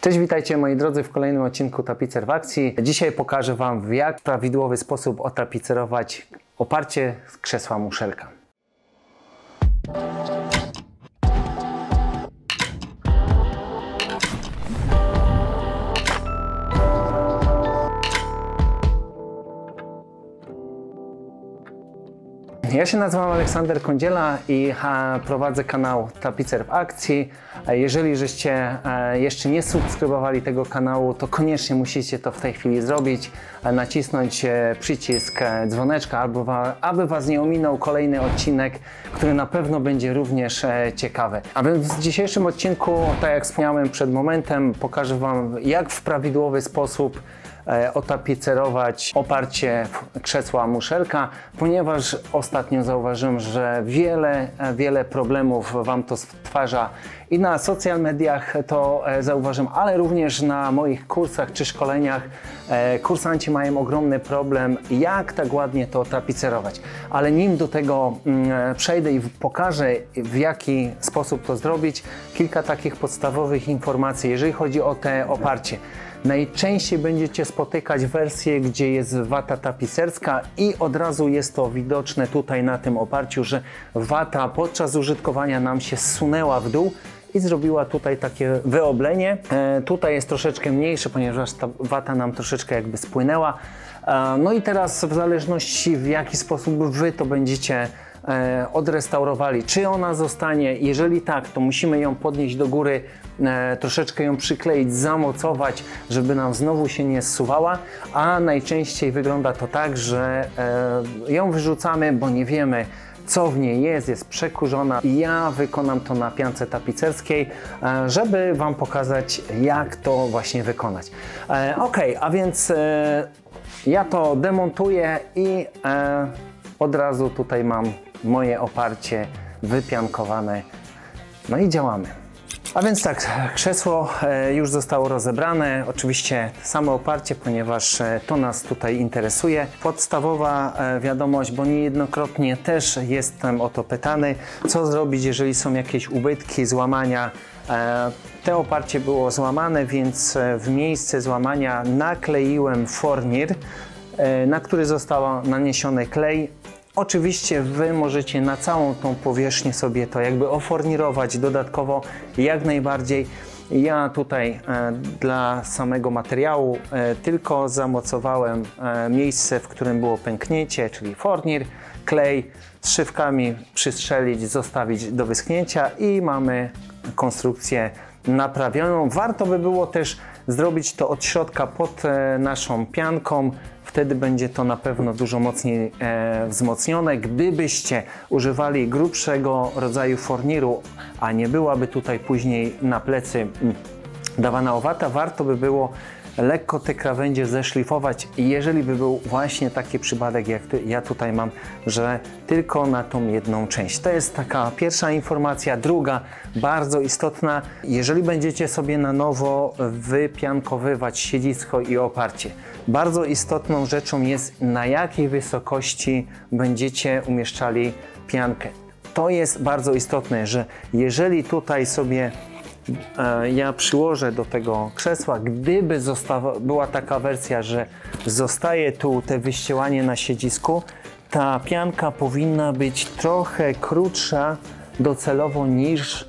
Cześć, witajcie moi drodzy w kolejnym odcinku Tapicer w akcji. Dzisiaj pokażę Wam w jak prawidłowy sposób otapicerować oparcie z krzesła muszelka. Ja się nazywam Aleksander Kądziela i prowadzę kanał Tapicer w Akcji. Jeżeli żeście e, jeszcze nie subskrybowali tego kanału, to koniecznie musicie to w tej chwili zrobić, e, nacisnąć e, przycisk dzwoneczka, albo aby Was nie ominął kolejny odcinek, który na pewno będzie również ciekawy. A więc w dzisiejszym odcinku, tak jak wspomniałem przed momentem, pokażę Wam jak w prawidłowy sposób E, otapicerować oparcie krzesła muszelka, ponieważ ostatnio zauważyłem, że wiele, e, wiele problemów Wam to stwarza i na social mediach to e, zauważyłem, ale również na moich kursach czy szkoleniach kursanci mają ogromny problem, jak tak ładnie to tapicerować. Ale nim do tego mm, przejdę i pokażę, w jaki sposób to zrobić, kilka takich podstawowych informacji, jeżeli chodzi o te oparcie. Najczęściej będziecie spotykać wersję, gdzie jest wata tapicerska i od razu jest to widoczne tutaj na tym oparciu, że wata podczas użytkowania nam się zsunęła w dół i zrobiła tutaj takie wyoblenie. E, tutaj jest troszeczkę mniejsze, ponieważ ta wata nam troszeczkę jakby spłynęła. E, no i teraz w zależności w jaki sposób Wy to będziecie odrestaurowali, czy ona zostanie, jeżeli tak, to musimy ją podnieść do góry E, troszeczkę ją przykleić, zamocować, żeby nam znowu się nie zsuwała, a najczęściej wygląda to tak, że e, ją wyrzucamy, bo nie wiemy, co w niej jest, jest przekurzona. Ja wykonam to na piance tapicerskiej, e, żeby Wam pokazać, jak to właśnie wykonać. Ok, a więc ja to demontuję i od razu tutaj mam moje oparcie wypiankowane. No i działamy. A więc tak, krzesło e, już zostało rozebrane. Oczywiście samo oparcie, ponieważ e, to nas tutaj interesuje. Podstawowa e, wiadomość, bo niejednokrotnie też jestem o to pytany, co zrobić, jeżeli są jakieś ubytki, złamania. Te oparcie było złamane, więc w miejsce złamania nakleiłem fornir, na który został naniesiony klej Oczywiście Wy możecie na całą tą powierzchnię sobie to jakby ofornirować dodatkowo jak najbardziej. Ja tutaj e, dla samego materiału e, tylko zamocowałem e, miejsce, w którym było pęknięcie, czyli fornir, klej, z szywkami przystrzelić, zostawić do wyschnięcia i mamy konstrukcję naprawioną. Warto by było też zrobić to od środka pod naszą pianką, wtedy będzie to na pewno dużo mocniej e, wzmocnione. Gdybyście używali grubszego rodzaju forniru, a nie byłaby tutaj później na plecy mm, dawana owata, warto by było lekko te krawędzie zeszlifować, jeżeli by był właśnie taki przypadek, jak ja tutaj mam, że tylko na tą jedną część. To jest taka pierwsza informacja. Druga, bardzo istotna, jeżeli będziecie sobie na nowo wypiankowywać siedzisko i oparcie, bardzo istotną rzeczą jest, na jakiej wysokości będziecie umieszczali piankę. To jest bardzo istotne, że jeżeli tutaj sobie ja przyłożę do tego krzesła, gdyby została, była taka wersja, że zostaje tu te wyścielanie na siedzisku, ta pianka powinna być trochę krótsza docelowo niż,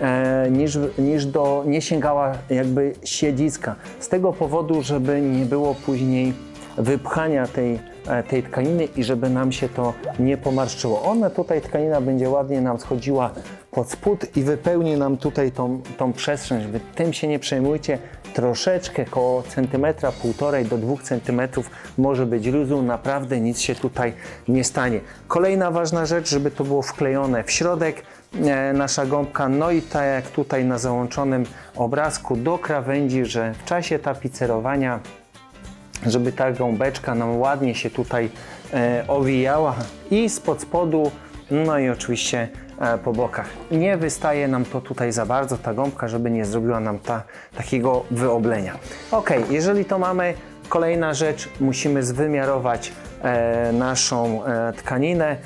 e, niż, niż do, nie sięgała jakby siedziska. Z tego powodu, żeby nie było później wypchania tej, e, tej tkaniny i żeby nam się to nie pomarszczyło. Ona tutaj, tkanina będzie ładnie nam schodziła pod spód i wypełni nam tutaj tą, tą przestrzeń, żeby tym się nie przejmujcie. Troszeczkę, około centymetra, półtorej do dwóch centymetrów może być luzu, naprawdę nic się tutaj nie stanie. Kolejna ważna rzecz, żeby to było wklejone w środek, e, nasza gąbka, no i tak jak tutaj na załączonym obrazku do krawędzi, że w czasie tapicerowania żeby ta gąbeczka nam ładnie się tutaj e, owijała i spod spodu, no i oczywiście e, po bokach. Nie wystaje nam to tutaj za bardzo, ta gąbka, żeby nie zrobiła nam ta, takiego wyoblenia. Ok, jeżeli to mamy, kolejna rzecz, musimy zwymiarować e, naszą e, tkaninę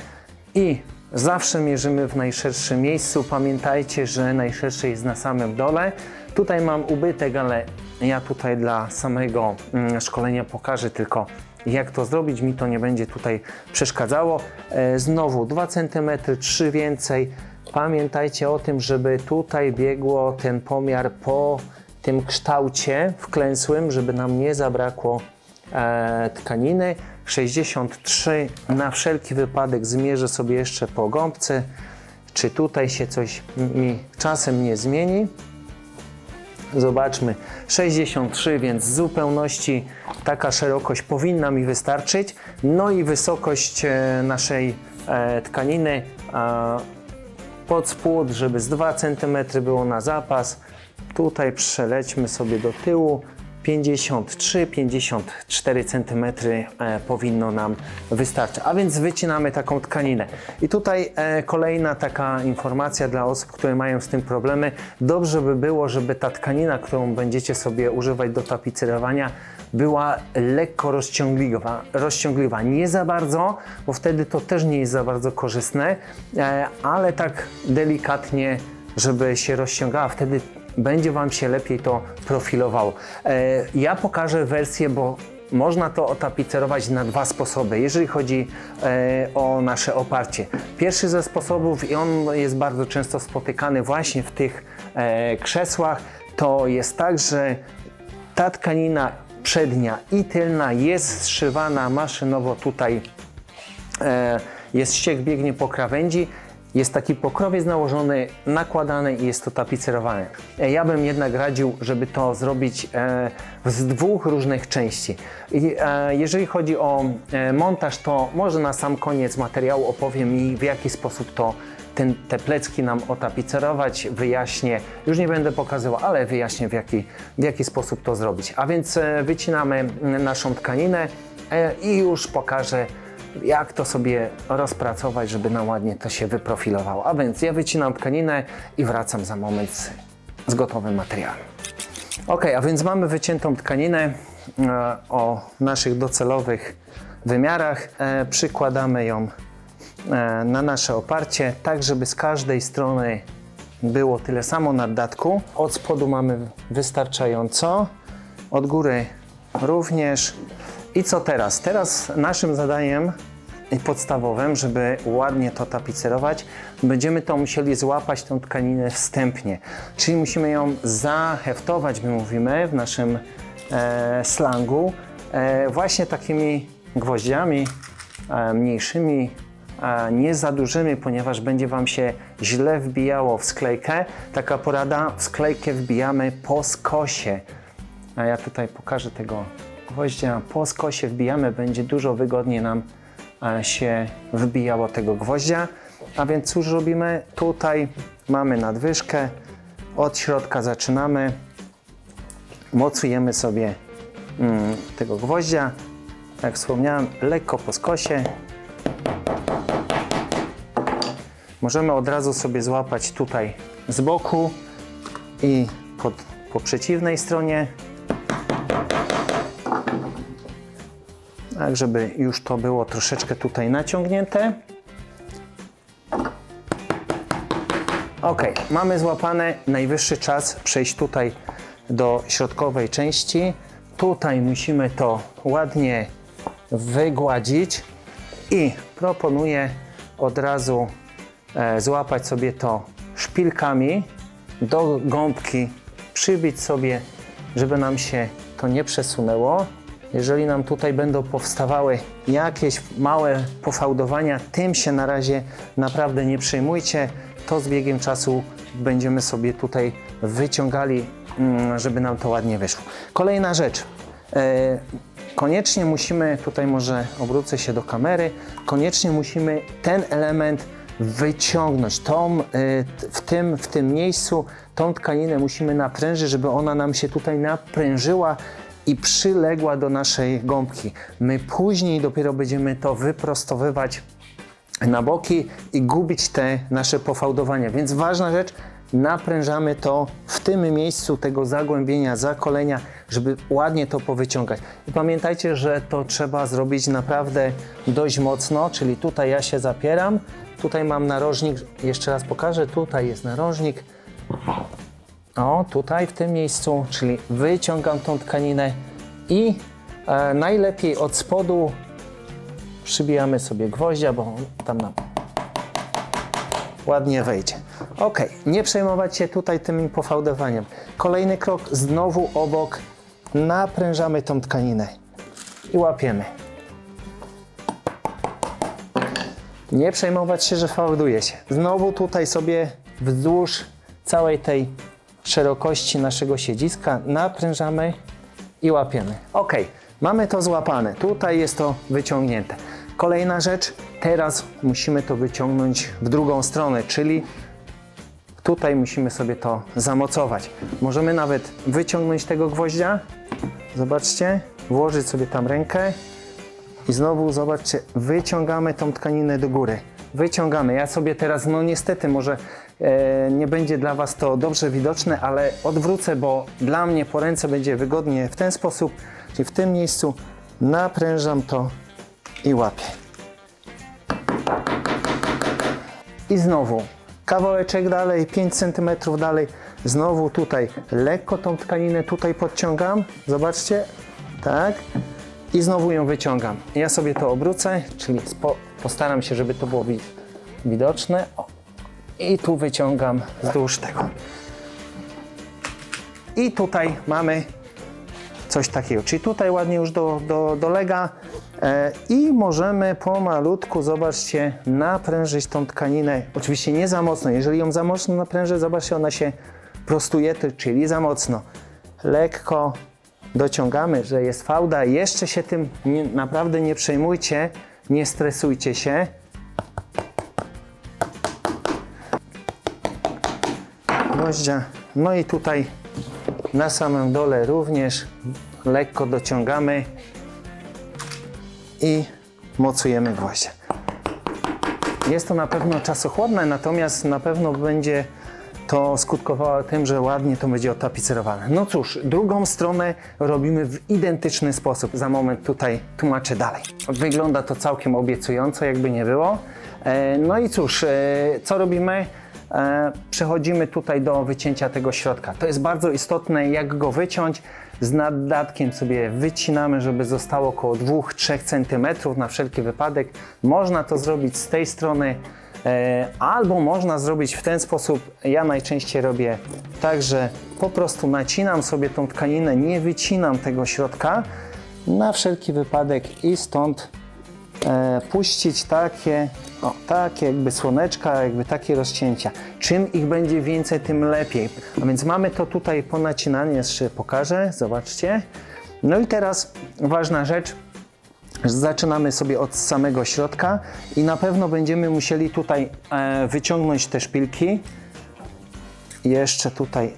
i zawsze mierzymy w najszerszym miejscu. Pamiętajcie, że najszersze jest na samym dole, Tutaj mam ubytek, ale ja tutaj dla samego mm, szkolenia pokażę tylko jak to zrobić, mi to nie będzie tutaj przeszkadzało. E, znowu 2 cm, 3 więcej. Pamiętajcie o tym, żeby tutaj biegło ten pomiar po tym kształcie wklęsłym, żeby nam nie zabrakło e, tkaniny. 63 na wszelki wypadek zmierzę sobie jeszcze po gąbce, czy tutaj się coś mi czasem nie zmieni. Zobaczmy, 63, więc w zupełności taka szerokość powinna mi wystarczyć. No i wysokość e, naszej e, tkaniny pod spód, żeby z 2 cm było na zapas. Tutaj przelećmy sobie do tyłu. 53-54 cm e, powinno nam wystarczyć. A więc wycinamy taką tkaninę. I tutaj e, kolejna taka informacja dla osób, które mają z tym problemy. Dobrze by było, żeby ta tkanina, którą będziecie sobie używać do tapicerowania, była lekko rozciągliwa, rozciągliwa. Nie za bardzo, bo wtedy to też nie jest za bardzo korzystne, e, ale tak delikatnie, żeby się rozciągała. Wtedy będzie Wam się lepiej to profilowało. E, ja pokażę wersję, bo można to otapicerować na dwa sposoby, jeżeli chodzi e, o nasze oparcie. Pierwszy ze sposobów, i on jest bardzo często spotykany właśnie w tych e, krzesłach, to jest tak, że ta tkanina przednia i tylna jest zszywana maszynowo tutaj jest ściek biegnie po krawędzi jest taki pokrowiec nałożony, nakładany i jest to tapicerowane. E, ja bym jednak radził, żeby to zrobić e, z dwóch różnych części. E, jeżeli chodzi o montaż, to może na sam koniec materiału opowiem i w jaki sposób to ten, te plecki nam otapicerować, wyjaśnię, już nie będę pokazywał, ale wyjaśnię w jaki, w jaki sposób to zrobić. A więc wycinamy naszą tkaninę i już pokażę jak to sobie rozpracować, żeby na ładnie to się wyprofilowało. A więc ja wycinam tkaninę i wracam za moment z, gotowym materiałem. Ok, a więc mamy wyciętą tkaninę e, o naszych docelowych wymiarach. E, przykładamy ją e, na nasze oparcie, tak żeby z każdej strony było tyle samo naddatku. Od spodu mamy wystarczająco, od góry również. I co teraz? Teraz naszym zadaniem podstawowym, żeby ładnie to tapicerować, będziemy to musieli złapać tą tkaninę wstępnie. Czyli musimy ją zaheftować, my mówimy w naszym e, slangu, e, właśnie takimi gwoździami e, mniejszymi, nie za dużymi, ponieważ będzie Wam się źle wbijało w sklejkę. Taka porada, w sklejkę wbijamy po skosie. A ja tutaj pokażę tego gwoździa po skosie wbijamy, będzie dużo wygodniej nam e, się wbijało tego gwoździa. A więc cóż robimy? Tutaj mamy nadwyżkę, od środka zaczynamy, mocujemy sobie mm, tego gwoździa, jak wspomniałem, lekko po skosie. Możemy od razu sobie złapać tutaj z boku i pod, po przeciwnej stronie tak żeby już to było troszeczkę tutaj naciągnięte. Ok, mamy złapane, najwyższy czas przejść tutaj do środkowej części. Tutaj musimy to ładnie wygładzić i proponuję od razu e, złapać sobie to szpilkami do gąbki, przybić sobie, żeby nam się to nie przesunęło. Jeżeli nam tutaj będą powstawały jakieś małe pofałdowania, tym się na razie naprawdę nie przejmujcie. To z biegiem czasu będziemy sobie tutaj wyciągali, mm, żeby nam to ładnie wyszło. Kolejna rzecz. E, koniecznie musimy, tutaj może obrócę się do kamery, koniecznie musimy ten element wyciągnąć. Tą, e, w, tym, w tym miejscu tą tkaninę musimy naprężyć, żeby ona nam się tutaj naprężyła i przyległa do naszej gąbki. My później dopiero będziemy to wyprostowywać na boki i gubić te nasze pofałdowania. Więc ważna rzecz, naprężamy to w tym miejscu tego zagłębienia, zakolenia, żeby ładnie to powyciągać. I pamiętajcie, że to trzeba zrobić naprawdę dość mocno, czyli tutaj ja się zapieram, tutaj mam narożnik, jeszcze raz pokażę, tutaj jest narożnik, O, tutaj w tym miejscu, czyli wyciągam tą tkaninę i e, najlepiej od spodu przybijamy sobie gwoździa, bo tam nam ładnie wejdzie. Ok, nie przejmować się tutaj tym pofałdowaniem. Kolejny krok, znowu obok naprężamy tą tkaninę i łapiemy. Nie przejmować się, że fałduje się. Znowu tutaj sobie wzdłuż całej tej szerokości naszego siedziska naprężamy i łapiemy. Ok, mamy to złapane. Tutaj jest to wyciągnięte. Kolejna rzecz, teraz musimy to wyciągnąć w drugą stronę, czyli tutaj musimy sobie to zamocować. Możemy nawet wyciągnąć tego gwoździa. Zobaczcie, włożyć sobie tam rękę i znowu zobaczcie, wyciągamy tą tkaninę do góry. Wyciągamy. Ja sobie teraz, no niestety, może nie będzie dla Was to dobrze widoczne, ale odwrócę, bo dla mnie po ręce będzie wygodnie w ten sposób, czyli w tym miejscu naprężam to i łapię. I znowu kawałeczek dalej, 5 cm dalej, znowu tutaj lekko tą tkaninę tutaj podciągam, zobaczcie, tak, i znowu ją wyciągam. Ja sobie to obrócę, czyli postaram się, żeby to było wi widoczne. I tu wyciągam wzdłuż tego. I tutaj mamy coś takiego, czyli tutaj ładnie już do, do, dolega e, i możemy pomalutku, zobaczcie, naprężyć tą tkaninę. Oczywiście nie za mocno, jeżeli ją za mocno naprężę, zobaczcie, ona się prostuje, czyli za mocno. Lekko dociągamy, że jest fałda, jeszcze się tym nie, naprawdę nie przejmujcie, nie stresujcie się. Gwoździa. No i tutaj na samym dole również lekko dociągamy i mocujemy gwoździe. Jest to na pewno czasochłodne, natomiast na pewno będzie to skutkowało tym, że ładnie to będzie otapicerowane. No cóż, drugą stronę robimy w identyczny sposób. Za moment tutaj tłumaczę dalej. Wygląda to całkiem obiecująco, jakby nie było. E, no i cóż, e, co robimy? E, przechodzimy tutaj do wycięcia tego środka. To jest bardzo istotne, jak go wyciąć. Z naddatkiem sobie wycinamy, żeby zostało około 2-3 cm na wszelki wypadek. Można to zrobić z tej strony, E, albo można zrobić w ten sposób, ja najczęściej robię tak, że po prostu nacinam sobie tą tkaninę, nie wycinam tego środka na wszelki wypadek i stąd puścić takie, o, takie jakby słoneczka, jakby takie rozcięcia. Czym ich będzie więcej, tym lepiej. A więc mamy to tutaj ponacinanie, jeszcze pokażę, zobaczcie. No i teraz ważna rzecz, Zaczynamy sobie od samego środka i na pewno będziemy musieli tutaj e, wyciągnąć te szpilki. Jeszcze tutaj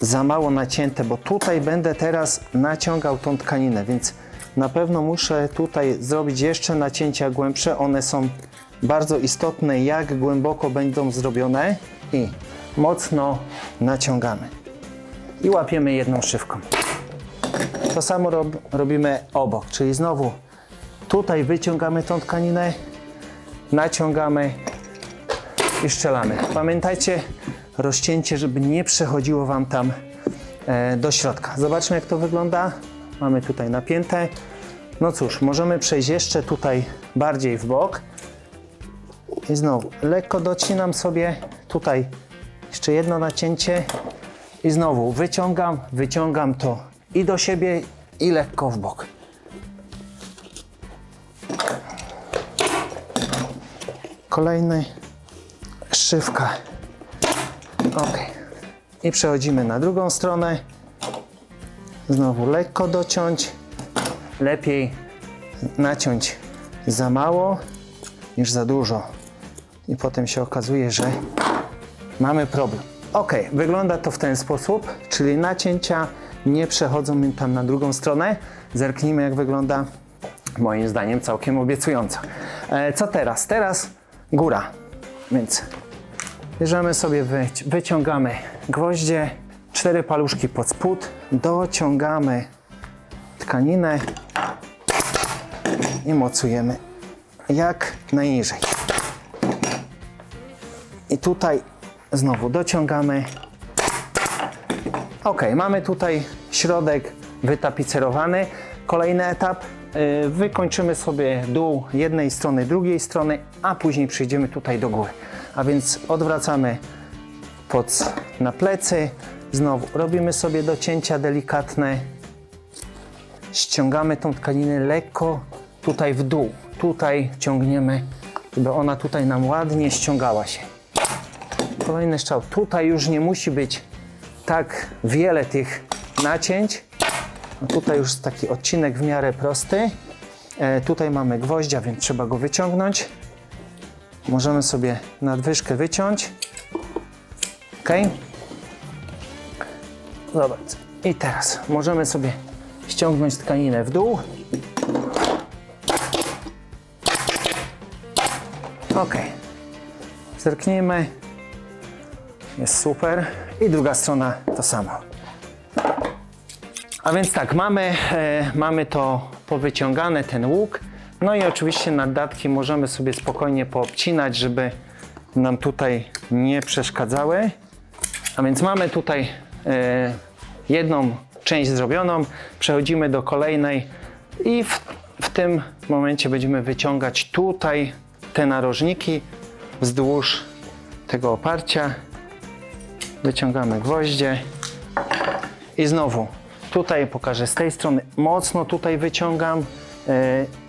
za mało nacięte, bo tutaj będę teraz naciągał tą tkaninę, więc na pewno muszę tutaj zrobić jeszcze nacięcia głębsze. One są bardzo istotne, jak głęboko będą zrobione i mocno naciągamy. I łapiemy jedną szywką. To samo rob, robimy obok, czyli znowu Tutaj wyciągamy tą tkaninę, naciągamy i strzelamy. Pamiętajcie, rozcięcie, żeby nie przechodziło Wam tam e, do środka. Zobaczmy jak to wygląda. Mamy tutaj napięte. No cóż, możemy przejść jeszcze tutaj bardziej w bok. I znowu lekko docinam sobie tutaj jeszcze jedno nacięcie i znowu wyciągam, wyciągam to i do siebie i lekko w bok. Kolejny szywka. Ok. I przechodzimy na drugą stronę. Znowu lekko dociąć. Lepiej naciąć za mało niż za dużo. I potem się okazuje, że mamy problem. Ok, wygląda to w ten sposób, czyli nacięcia nie przechodzą mi tam na drugą stronę. Zerknijmy jak wygląda moim zdaniem całkiem obiecująco. E, co teraz? Teraz góra. Więc bierzemy sobie, wyciągamy gwoździe, cztery paluszki pod spód, dociągamy tkaninę i mocujemy jak najniżej. I tutaj znowu dociągamy Ok, mamy tutaj środek wytapicerowany. Kolejny etap. y, Wykończymy sobie dół jednej strony, drugiej strony, a później przejdziemy tutaj do góry. A więc odwracamy pod na plecy. Znowu robimy sobie docięcia delikatne. Ściągamy tą tkaninę lekko tutaj w dół. Tutaj ciągniemy, żeby ona tutaj nam ładnie ściągała się. Kolejny strzał. Tutaj już nie musi być tak wiele tych nacięć. No tutaj już taki odcinek w miarę prosty. E, tutaj mamy gwoździa, więc trzeba go wyciągnąć. Możemy sobie nadwyżkę wyciąć. Ok. Zobacz. I teraz możemy sobie ściągnąć tkaninę w dół. Ok. Zerknijmy. Jest super. I druga strona to samo. A więc tak, mamy, e, mamy to powyciągane, ten łuk. No i oczywiście naddatki możemy sobie spokojnie poobcinać, żeby nam tutaj nie przeszkadzały. A więc mamy tutaj jedną część zrobioną, przechodzimy do kolejnej i w, w tym momencie będziemy wyciągać tutaj te narożniki wzdłuż tego oparcia. Wyciągamy gwoździe i znowu tutaj pokażę z tej strony, mocno tutaj wyciągam,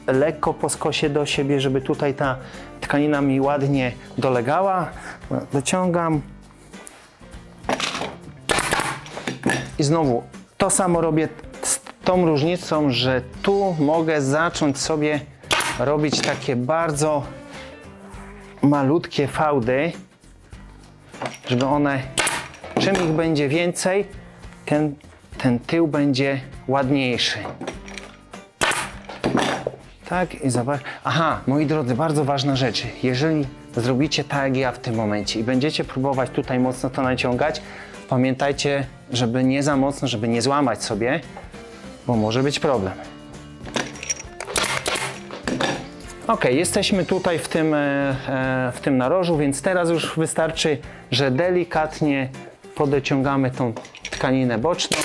e, lekko po skosie do siebie, żeby tutaj ta tkanina mi ładnie dolegała. Wyciągam, I znowu to samo robię z tą różnicą, że tu mogę zacząć sobie robić takie bardzo malutkie fałdy, żeby one, czym ich będzie więcej, ten, ten tył będzie ładniejszy. Tak, i zobacz. Aha, moi drodzy, bardzo ważna rzecz. Jeżeli zrobicie tak jak ja w tym momencie i będziecie próbować tutaj mocno to naciągać, pamiętajcie, żeby nie za mocno, żeby nie złamać sobie, bo może być problem. Ok, jesteśmy tutaj w tym, e, e, w tym narożu, więc teraz już wystarczy, że delikatnie podociągamy tą tkaninę boczną.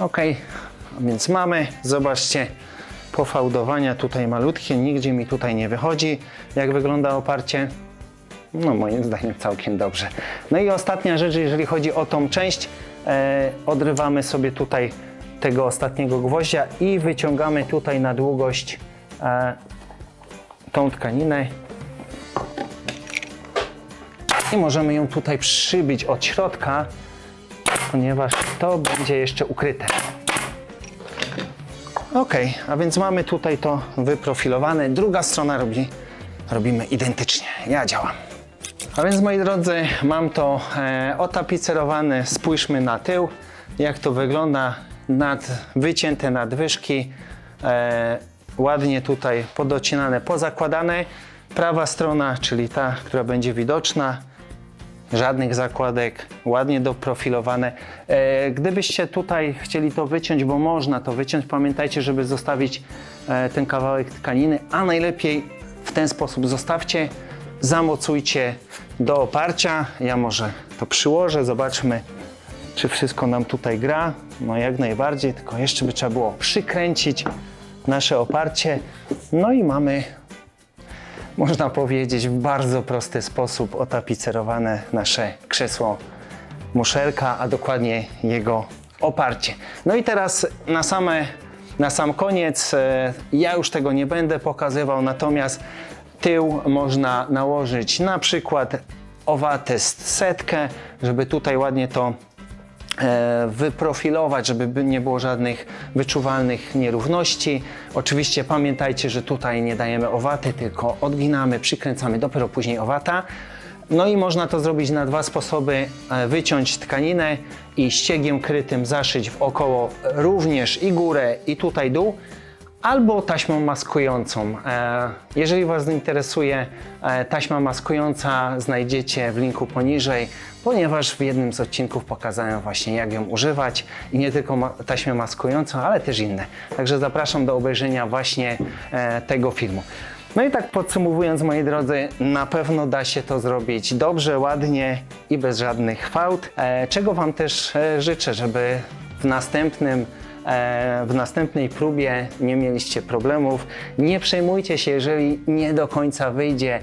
Ok, więc mamy, zobaczcie, pofałdowania tutaj malutkie, nigdzie mi tutaj nie wychodzi. Jak wygląda oparcie? No moim zdaniem całkiem dobrze. No i ostatnia rzecz, jeżeli chodzi o tą część, e, odrywamy sobie tutaj tego ostatniego gwoździa i wyciągamy tutaj na długość e, tą tkaninę i możemy ją tutaj przybić od środka, ponieważ to będzie jeszcze ukryte. Ok, a więc mamy tutaj to wyprofilowane. Druga strona robi, robimy identycznie. Ja działam. A więc moi drodzy, mam to e, otapicerowane. Spójrzmy na tył, jak to wygląda. Nad, wycięte nadwyżki, e, ładnie tutaj podocinane, pozakładane. Prawa strona, czyli ta, która będzie widoczna, żadnych zakładek, ładnie doprofilowane. E, gdybyście tutaj chcieli to wyciąć, bo można to wyciąć, pamiętajcie, żeby zostawić e, ten kawałek tkaniny, a najlepiej w ten sposób zostawcie, zamocujcie do oparcia. Ja może to przyłożę, zobaczmy, czy wszystko nam tutaj gra. No jak najbardziej, tylko jeszcze by trzeba było przykręcić nasze oparcie. No i mamy można powiedzieć, w bardzo prosty sposób otapicerowane nasze krzesło muszelka, a dokładnie jego oparcie. No i teraz na, same, na sam koniec, e, ja już tego nie będę pokazywał, natomiast tył można nałożyć na przykład owatest setkę, żeby tutaj ładnie to wyprofilować, żeby nie było żadnych wyczuwalnych nierówności. Oczywiście pamiętajcie, że tutaj nie dajemy owaty, tylko odginamy, przykręcamy dopiero później owata. No i można to zrobić na dwa sposoby. E, Wyciąć tkaninę i ściegiem krytym zaszyć w około również i górę i tutaj dół, albo taśmą maskującą. E, Jeżeli Was interesuje, e, taśma maskująca znajdziecie w linku poniżej, ponieważ w jednym z odcinków pokazałem właśnie jak ją używać i nie tylko taśmę maskującą, ale też inne. Także zapraszam do obejrzenia właśnie e, tego filmu. No i tak podsumowując, moi drodzy, na pewno da się to zrobić dobrze, ładnie i bez żadnych fałd. Czego Wam też życzę, żeby w następnym w następnej próbie nie mieliście problemów. Nie przejmujcie się, jeżeli nie do końca wyjdzie.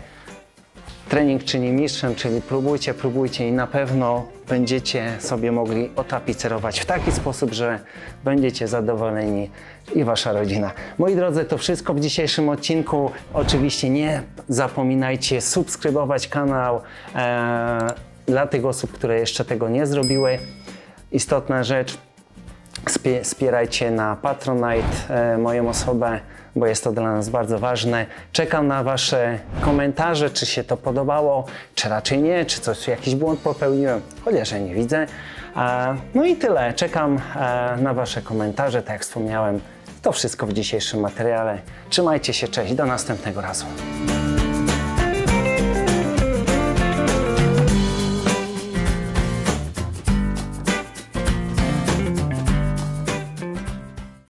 Trening czyni mistrzem, czyli próbujcie, próbujcie i na pewno będziecie sobie mogli otapicerować w taki sposób, że będziecie zadowoleni i wasza rodzina. Moi drodzy, to wszystko w dzisiejszym odcinku. Oczywiście nie zapominajcie subskrybować kanał e, dla tych osób, które jeszcze tego nie zrobiły. Istotna rzecz, Wspierajcie na Patronite e, moją osobę, bo jest to dla nas bardzo ważne. Czekam na Wasze komentarze, czy się to podobało, czy raczej nie, czy coś, jakiś błąd popełniłem, chociaż ja nie widzę. No i tyle. Czekam e, na Wasze komentarze, tak jak wspomniałem. To wszystko w dzisiejszym materiale. Trzymajcie się, cześć, do następnego razu.